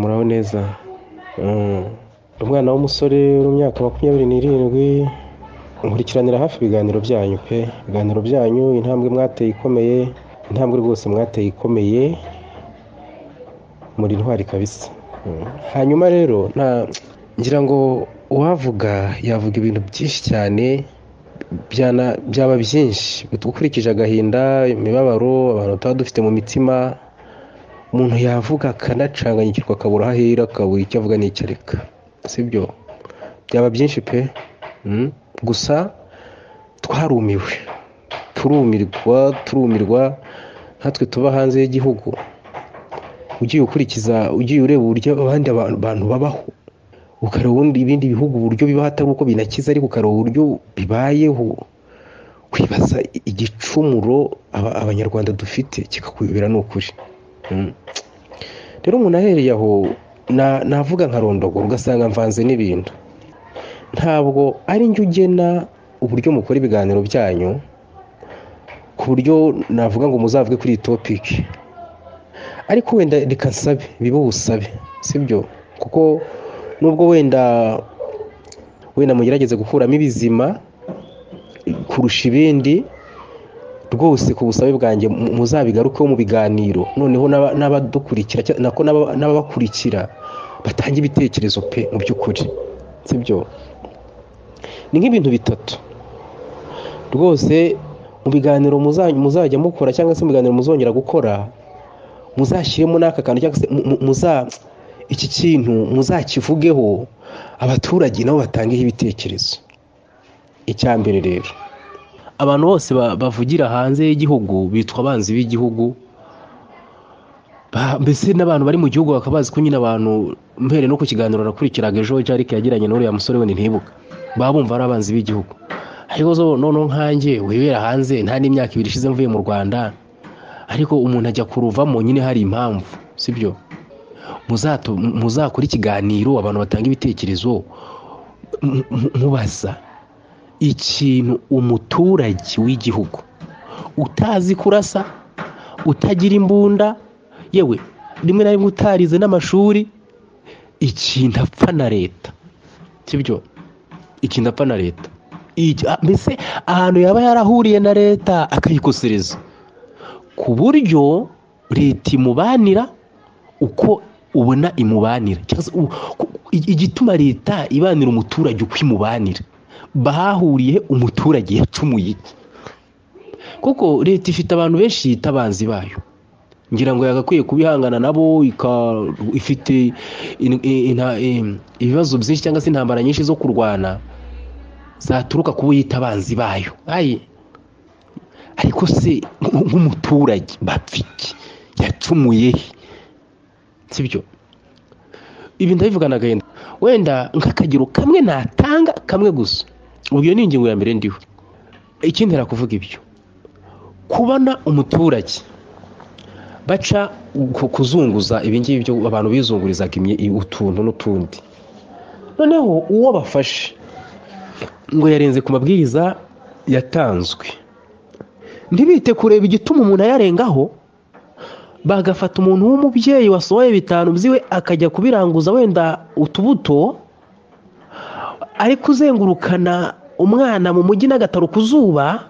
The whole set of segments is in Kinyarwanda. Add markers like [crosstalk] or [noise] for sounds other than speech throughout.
muraho neza. Umwana w'umusore w'imyaka makumyabiri n'irindwi nkurikiranira hafi ibiganiro byanyu pe. Ibiganiro byanyu intambwe mwateye ikomeye intambwe rwose mwateye ikomeye muri ntwari kabisa. Hanyuma rero ngira ngo uwavuga yavuga ibintu byinshi cyane byaba byinshi. Ukurikije agahinda imibabaro abantu tuba dufite mu mitima umuntu yavuga akanacanganyikirwa akabura aho ahera akabura icyo avuga n'icyo areka. Sibyo? Byaba byinshi pe? Gusa twarumiwe. Turumirwa turumirwa natwe tuba hanze y'igihugu. Ugiye ukurikiza ugiye ureba uburyo abandi bantu babaho. Ukareba ibindi bihugu uburyo bibaho atari uko binakiza ariko ukareba uburyo bibayeho. Kwibaza igicumuro abanyarwanda dufite kikakuyobera ni ukuri rero umuntu ahereye aho navuga nka rondogoro ugasanga mvanze n'ibintu. Ntabwo ari njye ugena uburyo mukora ibiganiro byanyu ku buryo navuga ngo muzavuge kuri iyi topiki ariko wenda reka nsabe bibe ubusabe sibyo? Kuko nubwo wenda wenda mugerageze gukuramo ibizima kurusha ibindi rwose ku busabe bwanjye muzabigarukeho mu biganiro. Noneho n'abadukurikira n'ababakurikira batange ibitekerezo pe mu by'ukuri. Sibyo? Ni nk'ibintu bitatu. Rwose mu biganiro muzajya mukora cyangwa se mu biganiro muzongera gukora muzashyiremo n'aka kantu cyangwa se muza iki kintu muzakivugeho abaturage nabo batangeho ibitekerezo. Icya mbere rero abantu bose bavugira hanze y'igihugu bitwa abanzi b'igihugu mbese n'abantu bari mu gihugu bakaba bazi ko nyine abantu mbere no ku kiganiro nakurikiraga ejo jarike yagiranye n'uriya musore we ntibuka baba bumva ari abanzi b'igihugu. Ariko zo noneho nkanjye wibera hanze nta n'imyaka ibiri ishize mvuye mu rwanda ariko umuntu ajya kuruvamo nyine hari impamvu sibyo muzakora ikiganiro abantu batanga ibitekerezo mubaza. Ikintu umuturage w'igihugu. Utazi kurasa utagira imbunda yewe rimwe na rimwe utarize n'amashuri ikintu apfa na leta. Sibyo ikintu apfa na leta. Mbese ahantu yaba yarahuriye na leta akayikosereza? Ku buryo leta imubanira uko ubona imubanira. Igituma leta ibanira umuturage uko imubanira. Bahahuriye umuturage yacumuye kuko leta ifite abantu benshi yita abanzi bayo. Ngira ngo yagakwiye kubihangana nabo ifite ibibazo byinshi cyangwa se intambara nyinshi zo kurwana zaturuka kuba yita abanzi bayo. Ariko se nk'umuturage bapfiki yacumuye sibyo? Ibi ndabivugana agahinda wenda nk'akagero kamwe natanga kamwe gusa. Ubwo ni ingingo ya mbere ndiho. Ikintera kuvuga ibyo. Kubona umuturage baca kuzunguza ibingibi byo abantu bizungurizaga utuntu n'utundi. Noneho uwo bafashe ngo yarenze ku mabwiriza yatanzwe. Ntibite kureba igituma umuntu ayarengaho bagafata umuntu w'umubyeyi wasohoye bitanu byiwe akajya kubiranguza wenda utubuto ari kuzengurukana umwana mu mujyi n'agataro ku zuba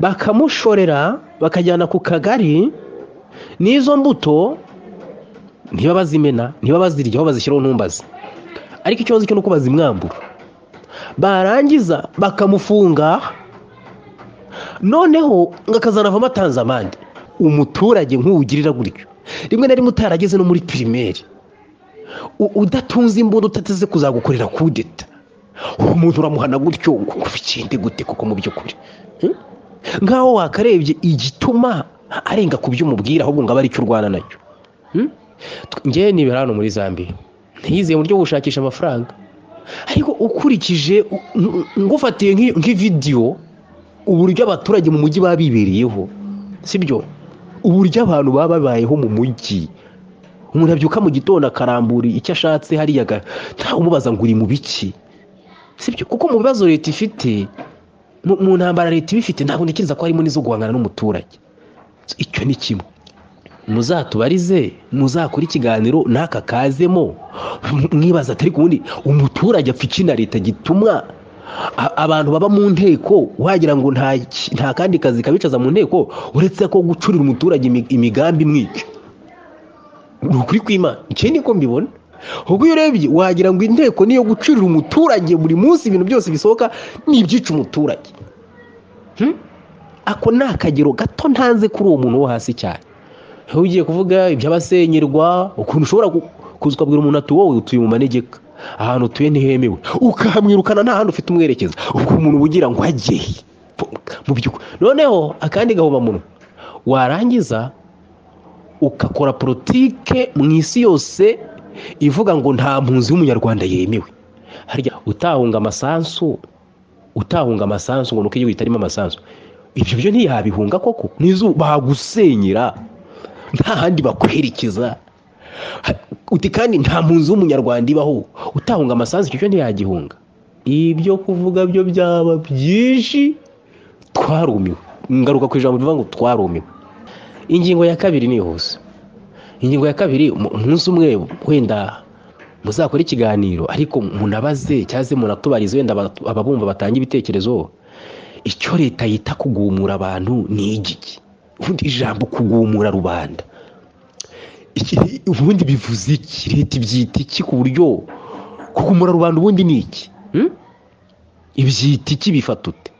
bakamushorera bakajyana ku kagari n'izo mbuto ntiba bazimena ntiba bazirya aho bazishyiraho ntumbaze ariko ikibazo cyo ni uko bazimwambura barangiza bakamufunga noneho akazanavamo atanze amande. Umuturage nk'uwugirira gutyo. Rimwe na rimwe utarageze no muri pirimeri udatunze imbunda utateze kuzagukorera kudeta uwo muntu uramuhana gutyo kuva ikindi gute kuko mu by'ukuri. Nk'aho wakarebye igituma arenga ku byo umubwira ahubwo ngo abe ari cyo urwana na cyo. Ngewe nibera hano muri zambia. Ntiyizeye mu buryo bwo gushakisha amafaranga. Ariko ukurikije ngufatiye nk'ividiyo uburyo abaturage mu mujyi baba bibereyeho sibyo? Uburyo abantu baba babayeho mu mujyi. Umuntu abyuka mu gitondo akarambura icyo ashatse hariya ntawe umubaza ngo uri mu biki. Kuko mu bibazo leta ifite mu ntambara leta iba ifite ntabwo ntekereza ko harimo n'izo guhangana n'umuturage. Icyo ni kimwe. Muzatubarize muzakore ikiganiro n'aka kazemo. Mwibaza atari ku wundi umuturage apfa iki na leta gituma abantu baba mu nteko wagira ngo nta kandi kazi kabicaza mu nteko uretse ko gucurira umuturage imi- imigambi imwica. Ni ukuri kw'imana. Icyo niko mbibona? Ubwo iyo urebye wagira ngo inteko niyo gucurira umuturage buri munsi ibintu byose bisohoka ni ibyica umuturage. Hmm? ako ni akagero gato ntanze kuri uwo muntu wo hasi cyane. Aho ugiye kuvuga iby'abasenyerwa ukuntu ushobora ku- kuza ukabwira umuntu ati wowe utuye mu manegeka. Ahantu utuye ntihemewe ukahamwirukana nta handi ufite umwerekeza. Ubwo umuntu uba ugira ngo ajye. Mu by'ukuri. Noneho akandi gahomamunwa warangiza ugakora politike mu isi yose ivuga ngo nta mpunzi y'umunyarwanda yemewe. Harya utahunga amasansu utahunga amasansu ngo nuko igihugu kitarimo amasansu ibyo byo ntiyabihunga koko? N'izuba bagusenyera nta handi bakwerekeza. Uti kandi nta mpunzi w'umunyarwanda ibaho. Utahunga amasansu icyo cyo ntiyagihunga. Ibyo kuvuga byo byaba byinshi twarumiwe. Ngaruka ku ijambo rivuga ngo twarumiwe. Ingingo ya kabiri nihuse ingingo ya kabiri umu- umunsi umwe wenda muzakora ikiganiro. Ariko munabaze cyangwa se munatubarize wenda aba- ababumva batanga ibitekerezo. Icyo leta yita kugumura abantu ni igiki ubundi ijambo kugumura rubanda. Ubundi bivuze iki? Leta ibyita iki ku buryo kugumura rubanda ubundi ni iki? Hmm? ibyita iki bifata ute?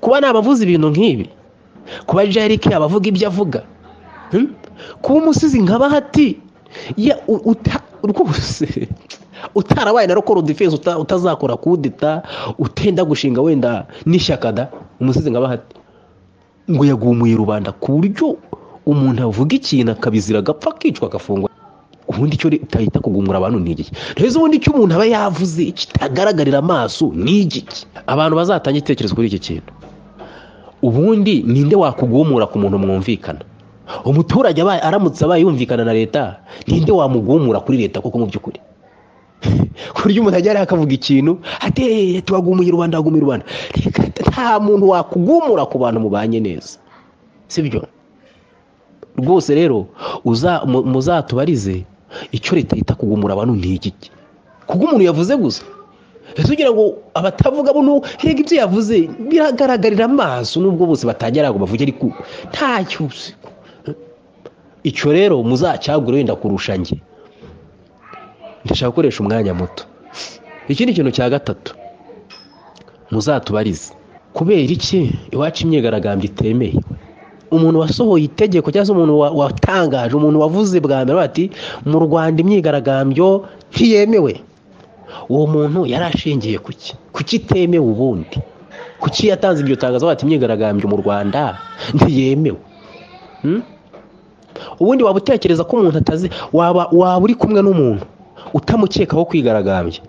Kuba nabavuze ibintu nk'ibi kuba jarike abavuga ibyo avuga? Kuba umusizi nka bahati rwose utarabaye na rokoro defense uta- utazakora kudeta utenda gushinga wenda n'ishyaka da? Umusizi nka bahati ngo yagumuye rubanda ku buryo umuntu avuga ikintu akabizira agapfa akicwa agafungwa ubundi icyo leta yita kugumura abantu ni igiki rero ubundi icyo umuntu aba yavuze kitagaragarira amaso ni igiki abantu bazatanga igitekerezo kuri iki kintu. Ubundi ninde wakugumura ku muntu mwumvikana? Umuturage aramutse abaye yumvikana na leta ninde wamugumura kuri leta koko mu by'ukuri? [laughs] Ku buryo umuntu ajya akavuga ikintu ati tubagumuye rubanda bagumuye rubanda reka nta muntu wakugumura ku bantu mubanye neza. Sibyo rwose rero uza mu- muzatubarize icyo leta yita kugumura abantu ni igiki kuko umuntu yavuze gusa. Ese ugira ngo abatavuga bo rega ibyo yavuze biragaragarira amaso nubwo bose batangira ngo bavuge ariko ntacyo. Icyo rero muzacyagure wenda kurusha njye. Ndashaka gukoresha umwanya muto. Ikindi kintu cya gatatu muzatubarize. Kubera iki? Iwacu imyigaragambyo itemeye. Umuntu wasohoye itegeko cyangwa se umuntu wa- watangaje umuntu wavuze bwa mbere bati mu rwanda imyigaragambyo ntiyemewe. Uwo muntu yari ashingiye ku ki kuki itemewe ubundi? Kuki yatanze iryo tangazo bati imyigaragambyo mu rwanda ntiyemewe. Hmm? Ubundi waba utekereza ko umuntu atazi waba waba uri kumwe n'umuntu utamukekaho kwigaragambya.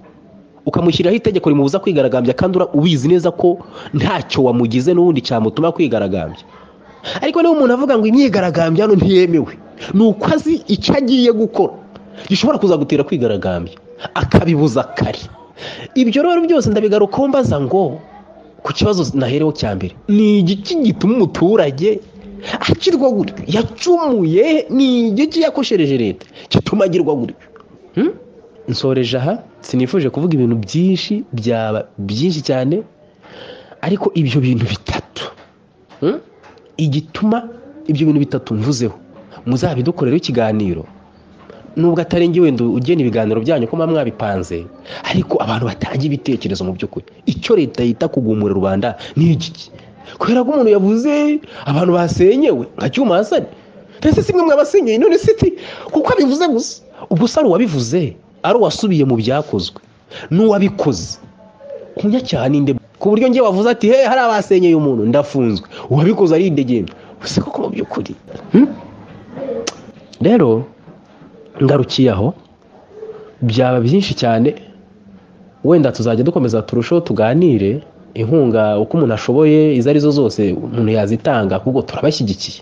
Ukamushyiriraho itegeko rimubuza kwigaragambya kandi ubizi neza ko ntacyo wamugize n'ubundi cyamutuma kwigaragambya. Ariko niba umuntu avuga ngo imyigaragambyo hano ntiyemewe ni uko azi icyo agiye gukora gishobora kuzagutera kwigaragambya. Akabibuza kare. Ibyo rero byose ndabigarukaho mbaza ngo ku kibazo nahereho cya mbere ni igiki gituma umuturage akirwa gutyo yacumuye ni igiki yakoshereje leta gituma agirwa gutyo Hmm? nsoreje aha sinifuje kuvuga ibintu byinshi byaba byinshi cyane ariko ibyo bintu bitatu. Hmm? igituma ibyo bintu bitatu mvuzeho. Muzabidukorereho ikiganiro. Nubwo atari njye wenda ugena ibiganiro byanyu ko muba mwabipanze ariko abantu batanga ibitekerezo mu by'ukuri. Icyo leta yita kugumura rubanda ni igiki kubera ko umuntu yavuze abantu basenyewe nka cyuma hasani mbese si mwe mwabasenyeye none se ti? Kuko abivuze gusa. Ubwo se ari uwabivuze ari uwasubiye mu byakozwe n'uwabikoze. Kunyacyaha ninde ku buryo njye wavuze ati he hari abasenyeye umuntu ndafunzwe. Uwabikoze ari indegembyo gusa koko mu by'ukuri? Hmm? rero ngarukiye aho. Byaba byinshi cyane. Wenda tuzajya dukomeza turusheho tuganire. Inkunga uko umuntu ashoboye izo ari zo zose umuntu yazitanga kuko turabashyigikiye.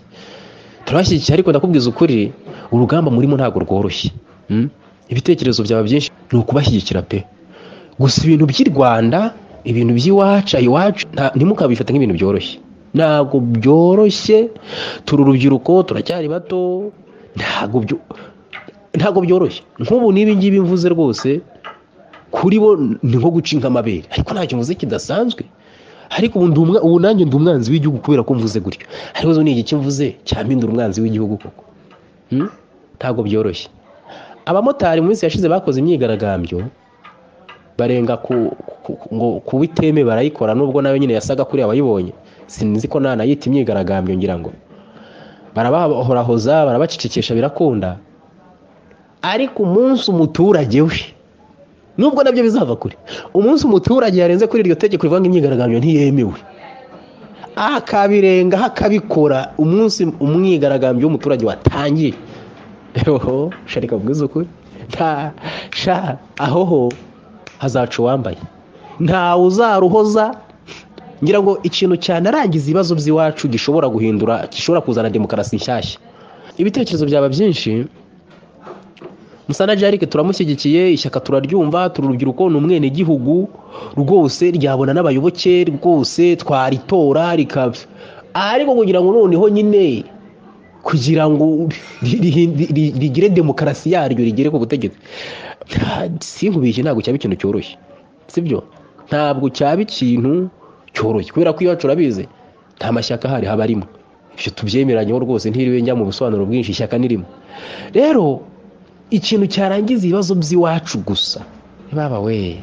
Turabashyigikiye ariko ndakubwiza ukuri urugamba murimo ntabwo rworoshye. Mm? ibitekerezo byaba byinshi ni ukubashyigikira pe. Gusa ibintu by'i rwanda ibintu by'iwacu iwacu ntimukabifate nk'ibintu byoroshye. Ntabwo byoroshye turi urubyiruko turacyari bato ntabwo byoroshye. Nk'ubu n'ibi ngibi mvuze rwose kuri bo ni nko guca inka amabere. Ariko ntacyo mvuze kidasanzwe. Ariko ubu nanjye ndi umwanzi w'igihugu kubera ko mvuze gutyo. Ariko ni igiki mvuze cyampindura umwanzi w'igihugu koko. Hmm? ntabwo byoroshye. Abamotari mu minsi yashize bakoze imyigaragambyo barenga ku, ku, ku- ngo kuba iteme barayikora nubwo na yo nyine yasaga kuri abayibonye. Sinzi ko nanayita imyigaragambyo ngira ngo. Barabahorahoza barabacecekesha birakunda. Ariko umunsi umuturage we nubwo na byo bizava kure. Umunsi umuturage yarenze kuri iryo tegeko rivuga ngo imyigaragambyo ntiyemewe. Akabirengaho akabikora umunsi umwigaragambyo w'umuturage watangiye. Hoho sharika bwiza ukuri. Nta sha aho ho hazaca uwambaye. Ntawe uzaruhoza. Ngira ngo ikintu cyanarangiza ibibazo by'iwacu gishobora guhindura gishobora kuzana demokarasi nshyashya. Ibitekerezo byaba byinshi. Musana jarike turamushyigikiye ishyaka turaryumva turi urubyiruko ni umwenegihugu. Rwose ryabona n'abayoboke rwose twaritora rikaba ariko kugira ngo noneho nyine kugira ngo ri- ri- ri- rigire demokarasi yaryo rigere ku butegetsi. Nta- sinkubishye ntabwo cyaba ikintu cyoroshye. Sibyo? Ntabwo cyaba ikintu cyoroshye. Kubera ko iwacu urabizi nta mashyaka ahari haba arimo. Ibyo tubyemeranyeho rwose ntiriwe njya mu busobanuro bwinshi ishyaka nirimo. Rero ikintu cyarangiza ibibazo by'iwacu gusa. Baba we.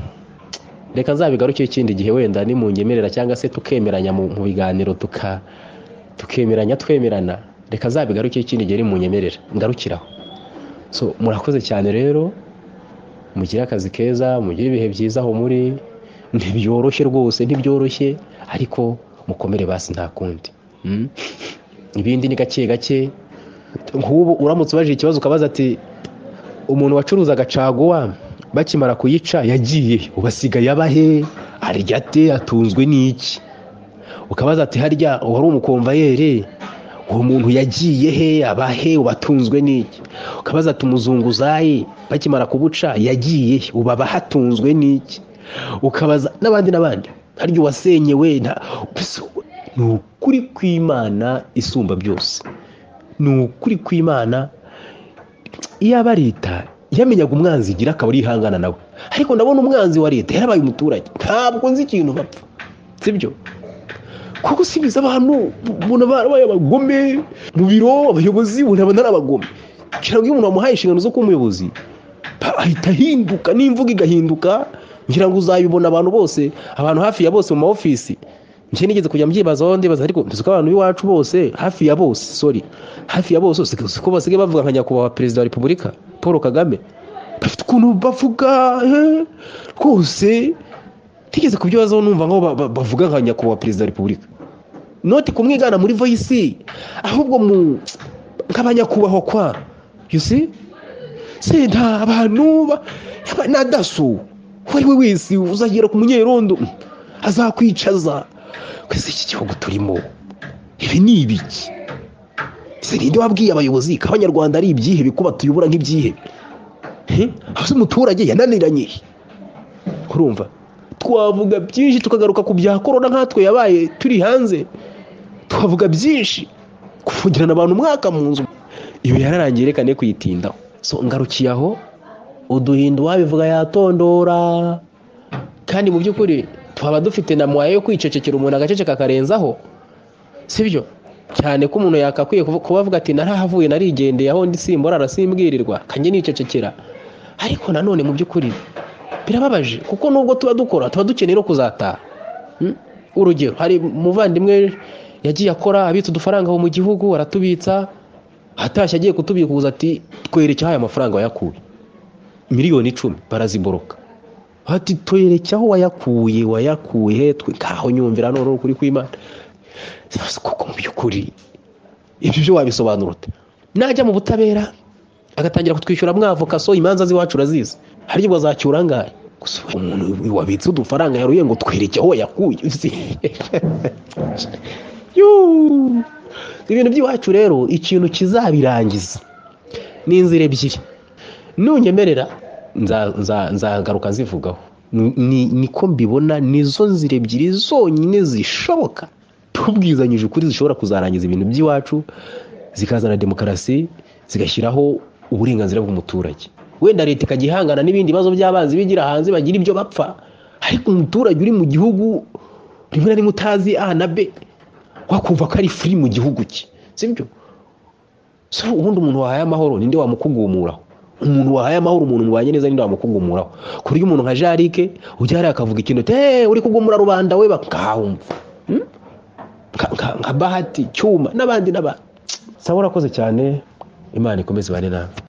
Reka nzabigaruke ikindi gihe wenda nimunyemerera cyangwa se tukemeranya mu biganiro tukemeranya twemerana. Reka nzabigaruke ikindi gihe nimunyemerera ngarukiraho. So murakoze cyane rero. Mugire akazi keza mugire ibihe byiza aho muri. Ntibyoroshye rwose ntibyoroshye ariko mukomere basi nta kundi. Mm? ibindi ni gake gake. Nk'ubu uramutse ubajije ikibazo ukabaza ati umuntu wacuruzaga caguwa bakimara kuyica yagiye. Ubu asigaye abahe arya ate? Atunzwe n'iki? Ukabaza ati harya wari umukomvayeri uwo muntu yagiye he? Abahe ubu atunzwe n'iki? Ukabaza ati umuzunguzayi bakimara kubuca yagiye. Ubu aba hatunzwe n'iki? Ukabaza n'abandi n'abandi harya uwasenyewe ni ukuri kw'imana isumba byose ni ukuri kw'imana iyaba leta yamenyaga umwanzi igira akaba ari ihangana nawe. Ariko ndabona umwanzi wa leta yarabaye umuturage. Ntabwo nzi ikintu bapfa sibyo? Kuko usibiza abantu ubona barabaye abagome mu biro abayobozi ubona ari abagome kugira ngo iyo umuntu wamuhaye inshingano zo kuba umuyobozi ahita ahinduka n'imvugo igahinduka ngira ngo uzabibona abantu bose abantu hafi ya bose mu ma ofisi njye nigeze kujya mbyibazaho ndibaza ariko nzi ko abantu b'iwacu bose hafi ya bose sorry hafi ya bose siko basigaye bavuga nka nyakubahwa perezida wa repubulika paul kagame. Bafite ukuntu bavuga rwose tigeze kubyibazaho numva nkaho ba- ba- bavuga nka nyakubahwa perezida wa repubulika. Noti kumwigana muri voyisi ahubwo mu nk'abanyakubahwa kwa you see? Se nta abantu na daso uwo ari we wese uzagera ku munyerondo azakwicaza. Kwese iki gihugu turimo ibi ni ibiki? Ese ninde wabwiye abayobozi ko abanyarwanda ari ibyihebe ko batuyobora nk'ibyihebe he? Aho umuturage yananiranye? Urumva? Twavuga byinshi tukagaruka ku bya korona nkatwe yabaye turi hanze. Twavuga byinshi. Kufungirana abantu umwaka mu nzu. Iyo yararangiye reka ne kuyitindaho so ngarukiye aho? Uduhinda uwabivuga yatondora. Kandi mu by'ukuri twaba dufite na mwaye yo kwicecekera umuntu agaceceka akarenzaho sibyo? Cyane ko umuntu yakakwiye kuba avuga ati narahavuye narigendeye aho ndi simbora arasimbwirirwa kanjye nicecekera. Ariko nanone mu by'ukuri birababaje kuko nubwo tuba dukora tuba dukeneye no kuzataha. Mm? urugero hari umuvandimwe yagiye akora abitsa udufaranga mu gihugu aratubitsa atashye agiye kutubikuza ati twereke aho aya mafaranga wayakuye miliyoni icumi baraziboroka. Ati twereke aho wayakuye wayakuye he twe kaho nyumvira none ukuri kw'imana. Koko mu by'ukuri ibyo byo wabisobanura ute? Najya mu butabera agatangira kutwishyura mwavoka so imanza z'iwacu urazizi. Harya ubwo azacyura angahe gusa umuntu wabitse udufaranga yaruye ngo twereke aho wayakuye [laughs] Yuuu. ibintu by'iwacu rero ikintu kizabirangiza. Ni inzira ebyiri. Nunyemerera nzagaruka ni- niko mbibona nizo nzira ebyiri zonyine zishoboka. Tubwizanyije ukuri zishobora kuzarangiza ibintu by'iwacu zikazana demokarasi zigashyiraho uburenganzira bw'umuturage. Wenda leta ikajya ihangana n'ibindi bibazo by'abanzi bigira hanze bagira ibyo bapfa ariko umuturage uri mu gihugu rimwe na rimwe utazi a na b wakumva ko ari furi mu gihugu cye. Sibyo ubundi umuntu wahaye amahoro ninde wamukugumuraho? Umuntu wahaye amahoro umuntu mubanye neza ninde wamukugumuraho ku buryo umuntu nka jarike ujya hariya akavuga ikintu ati "Eh, uri kugumura rubanda we? Bakahumva Hmm? Nka bahati cyuma n'abandi n'abandi sawa urakoze cyane. Imana ikomeze ibane nawe.